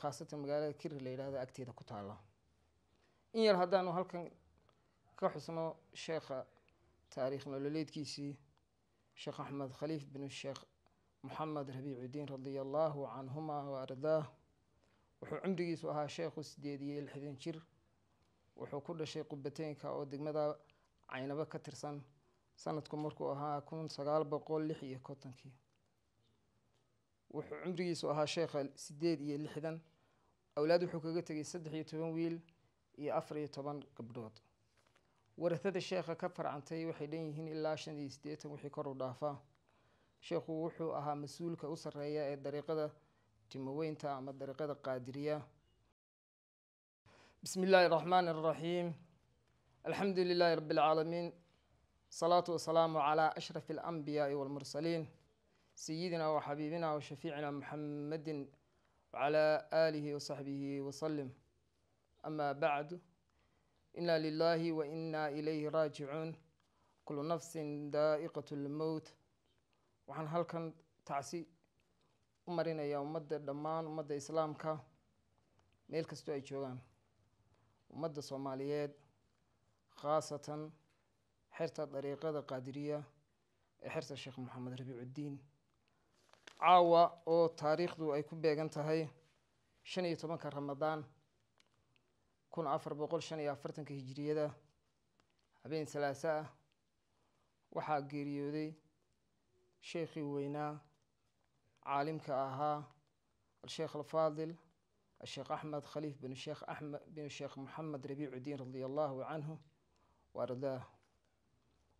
khaasatan magaalada kiri la yidhahdo agteeda ku taala in yar haddaanu halkan ka xusno sheekha taariikh nololeedkiisii sheekh axmed khaliif bin sheekh moxamed rabiicudiin radia allaahu canhuma wa ardaah wuxuu cumrigiisu ahaa sheekhu sideed iyo lixdan jir. Wuxuu ku dhashay qubateynka oo degmada caynabo ka tirsan sanadku markuu ahaa kun sagaal boqol lix iyo kontonkii wuxuu cumrigiisu ahaa sheekha sideed iyo lixdan awlaad wuxuu kaga tegay saddex iyo toban wiil iyo afar iyo toban gabdhood. Warahada sheekha ka farcantay waxay dhan yihiin ilaa shan iyo siddeetan wixii kor u dhaafaa sheekhu wuxuu ahaa mas'uulka u sarreeya ee dariiqada timoweynta ama dariiqada qaadiriya. Bismi illaahi araxmaani araxiim alxamdu lilaahi rabbi alcaalamiin salaatu wasalaamu calaa ashrafi alambiyaai walmursaliin wa shafiicina muxamedin wacalaa aalihi wasaxbihi wasalim amaa bacdu inaa lilaahi wa inaa ilayhi raajicuun kulu nafsin daa'iqat lmowt waxaan halkan tacsi u marinayaa ummadda dhammaan ummadda islaamka meel kastoo ay joogaan ummadda soomaaliyeed khaasatan xerta dariiqada qaadiriya ee xerta sheekh maxamed rabiicuddiin caawa oo taariikhdu ay ku beegan tahay shan iyo tobanka ramadaan kun afar boqol shan iyo afartanka hijiriyada habeen salaaso ah waxaa geeriyooday sheekhii weynaa caalimka ahaa al-sheekh alfaadil asheekh axmed khaliif bin sheekh axmed bin sheekh moxamed rabiicudiin radia allahu canhu wa ardaah.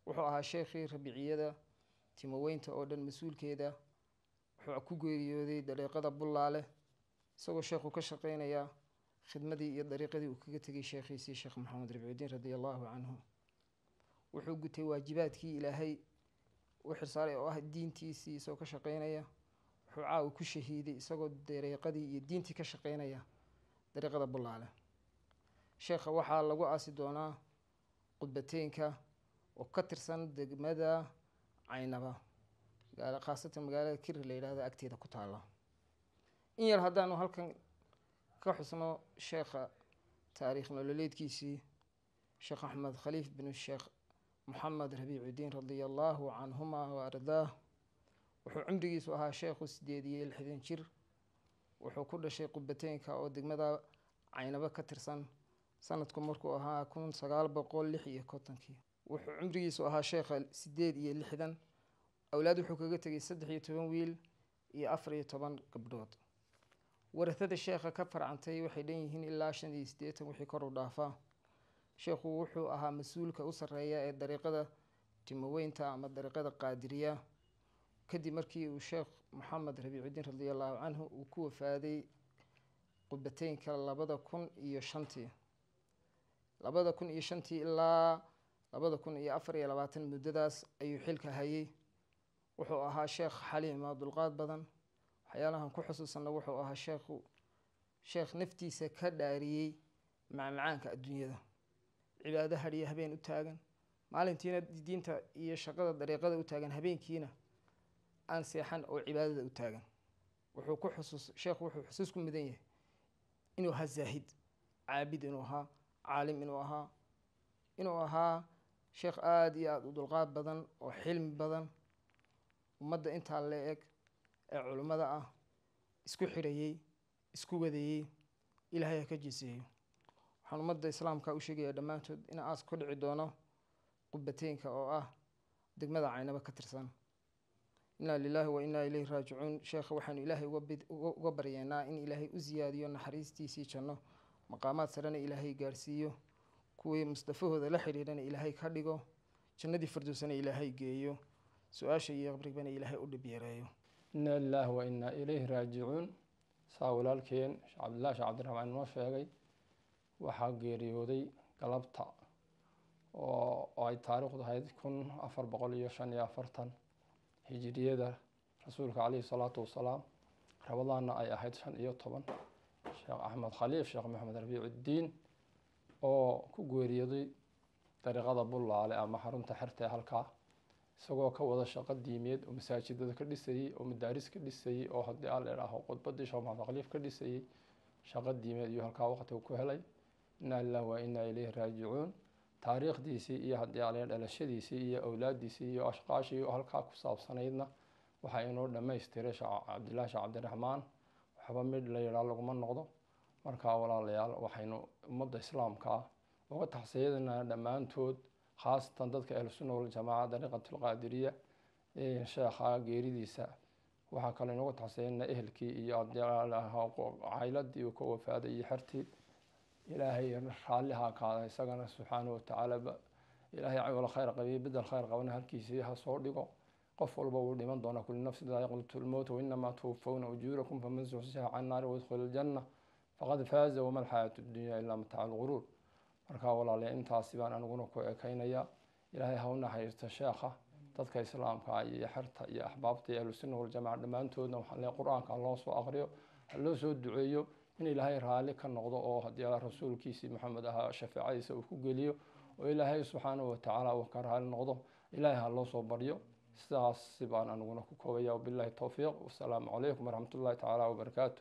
Wuxuu ahaa sheekhii rabiciyada timoweynta oo dhan mas'uulkeeda wuxuu ku geeriyooday dariiqada bullaale isagoo sheekhu ka shaqeynaya khidmadii iyo dariiqadii uu kaga tegay sheekhiisii sheekh maxamed rabiicudiin radia allahu canhu. Wuxuu gutay waajibaadkii ilaahay u xirsaaray oo ah diintiisii isagoo ka shaqeynaya wuxuu caawa ku shahiiday isagoo dariiqadii iyo diintii ka shaqeynaya dariiqada bullaale. Sheekha waxaa lagu aasi doonaa qudbateynka oo ka tirsan degmada caynaba khaasatan magaalada kiri la yidhahdo agteeda ku taala in yar haddaanu halkan ka xusno sheekha taariikh nololeedkiisii sheekh axmed khaliif bin sheekh moxamed rabiicudiin radia allaahu canhuma wa ardaah wuxuu cumrigiisu ahaa sheekhu sideed iyo lixdan jir. Wuxuu ku dhashay qubateynka oo degmada caynabo ka tirsan sanadku markuu ahaa kun sagaal boqol lix iyo kontonkii wuxuu cumrigiisu ahaa sheekha sideed iyo lixdan awlaad wuxuu kaga tegay saddex iyo toban wiil iyo afar iyo toban gabdhood. Warahada sheekha ka farcantay waxay dhan yihiin ilaa shan iyo siddeetan wixii kor u dhaafaa sheekhu wuxuu ahaa mas'uulka u sarreeya ee dariiqada timoweynta ama dariiqada qaadiriya. Kadib markii uu sheekh moxamed rabiicudiin radia allahu canhu uu ku wafaaday qudbateynka labada kun iyo shantii labada kun iyo shantii ilaa labada kun iyo afar iyo labaatan muddadaas ayuu xilka hayay wuxuu ahaa sheekh xaliima dulqaad badan. Waxyaalahan ku xusuusanna wuxuu ahaa sheekhu sheekh naftiisa ka dhaariyey macmacaanka adduunyada. Cibaado hadhiyo habeen u taagan maalintiina diinta iyo shaqada dariiqada u taagan habeenkiina aan seexan oo cibaadada u taagan. Wuxuu ku xusuus sheekhu wuxuu xusuus ku mudan yahay inuu ahaa zaahid caabid inuu ahaa caalim inuu ahaa inuu ahaa sheekh aada iyo aada u dulqaad badan oo xilmi badan ummadda intaa la eg ee culimmada ah isku xidhayey isku wadayey ilaahay ha ka jeeseeyo waxaan ummadda islaamka u sheegayaa dhammaantood in aas ku dhici doono qubbateynka oo ah degmada caynabo ka tirsan. Inaa lilaahi wa inaa ilayhi raajicuun. Sheekha waxaanu ilaahay uga baryeynaa in ilaahay u siyaadiyo naxariistiisii janno maqaamaad sarena ilaahay gaarhsiiyo kuwii mustafahooda la xidhiidhana ilaahay ka dhigo jannadii firdowsana ilaahay geeyo su'aasha iyo qabrigana ilaahay u dhib yareeyo. Inaa lilaahi wa inaa ilayhi raajicuun. Saa walaalkeen cabdillahi sheekh cabdiraxmaan inoo sheegay waxaa geeriyooday galabta oo ay taariikhdu ahayd kun afar boqol iyo shan iyo afartan hijiriyada rasuulka caleyhi salaatu wasalaam rabadaanna ay ahayd shan iyo toban. Sheekh axmed khaliif sheekh maxamed rabiicuddiin oo ku geeriyooday dariiqada bullaale ama xarunta xerta ee halkaa isagoo ka wada shaqo diimeed oo masaajidada ka dhisayey oo madaaris ka dhisayey oo haddii aan la idhaaho khudbadii sheekh maxamed ka dhisayey shaqo diimeed iyo halkaa waqtiga ku helay inaa lilah wa inaa ilayhi raajicuun taariikhdiisii iyo haddii la dhalashadiisii iyo awlaadiisii iyo ashqaashii oo halkaa ku saabsanaydna waxaa inoo dhammaystiray cabdillahi sheekh cabdiraxmaan waxba midh la yidhaah laguma noqdo markaa walaalayaal waxaynu ummadda islaamka ah uga taxsiyadanaa dhammaantood khaasatan dadka ahlusunna waljamaaca dariiqatulqaadiriya sheekha geeridiisa. Waxaa kaloo inugu taxsiyanaa ehelkii iyo cailadii uu ka wafaaday iyo xertii. Ilaahay raalli ha kaada isagana subxaanahu watacaala ilaahay wala khayr qabiy bedel khayr qabana halkiisii ha soo dhigo. Qof walba wuu dhiman doonaa kuli nafsi daa'iqatu lmowt wainamaa tuwafawna ujuurakum faman zuxziha can naari wadkhula aljanna faqad faaza wama alxayaatu dunya ilaa mataaca lguruur markaa walaaliya intaasi baan aniguna ku ekaynaya ilaahay ha u naxariisto sheekha dadka islaamka iyo xerta iyo axbaabta iyo ahlusunna waljamaca dhammaantoodna waxaan leeyahay qur'aanka haloo soo aqriyo haloo soo duceeyo in ilaahay raalli ka noqdo oo haddii rasuulkiisii maxamed ahaa shafaacadiisa uu ku geliyo oo ilaahay subxaanahu watacaala uu ka raalli noqdo. Ilaahay ha loo soo baryo. Sidaas baan aniguna ku koobaya wabillahi towfiiq wasalaamu calaykum waraxmat ullahi tacaala wabarakaatu